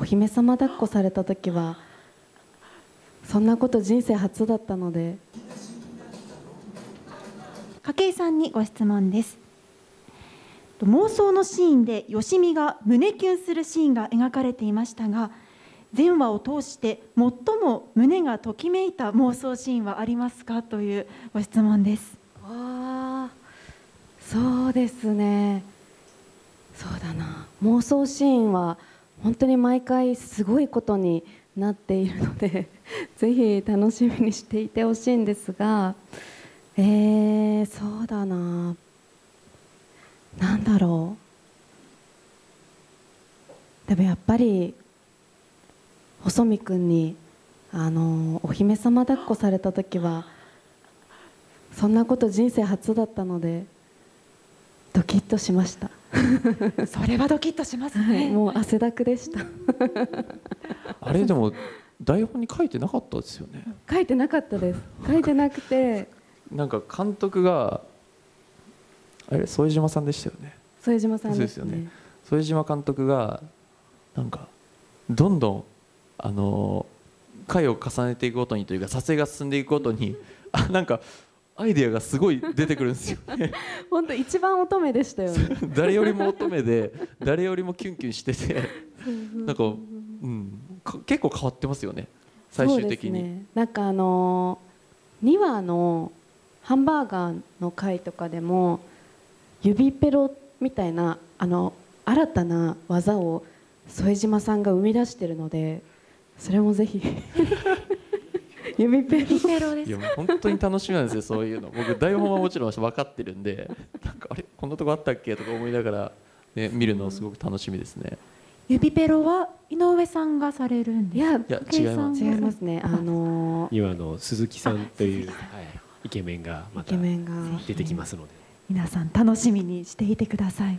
お姫様抱っこされた時はそんなこと人生初だったので。筧さんにご質問です。妄想のシーンでよしみが胸キュンするシーンが描かれていましたが全話を通して最も胸がときめいた妄想シーンはありますかというご質問です。わあそうですね。そうだな。妄想シーンは本当に毎回すごいことになっているので ぜひ楽しみにしていてほしいんですがえー、そうだな。なんだろう。でもやっぱり細見君にあのお姫様抱っこされた時はそんなこと人生初だったのでドキッとしました。それはドキッとしますね、はい、もう汗だくでした。あれでも台本に書いてなかったですよね。書いてなかったです。書いてなくて。なんか監督があれ副島さんでしたよね。副島さんですよね。副島監督がなんかどんどんあの回を重ねていくごとにというか撮影が進んでいくごとにあなんかアイデアがすごい出てくるんですよ。ね 本当一番乙女でしたよね。誰よりも乙女で誰よりもキュンキュンしててなんか、うん、結構変わってますよね。最終的に、ね、なんかあのー、2話のハンバーガーの回とかでも指ペロみたいなあの新たな技を副島さんが生み出してるのでそれもぜひ 指ペロ。です。いや本当に楽しみなんですよそういうの。僕台本はもちろん分かってるんで。なんかあれ？こんなとこあったっけ？とか思いながら、ね、見るのすごく楽しみですね。指ペロは井上さんがされるんですいや違います。違いますね。あのー、今の鈴木さんという、はい、イケメンがまた出てきますので。皆さん楽しみにしていてください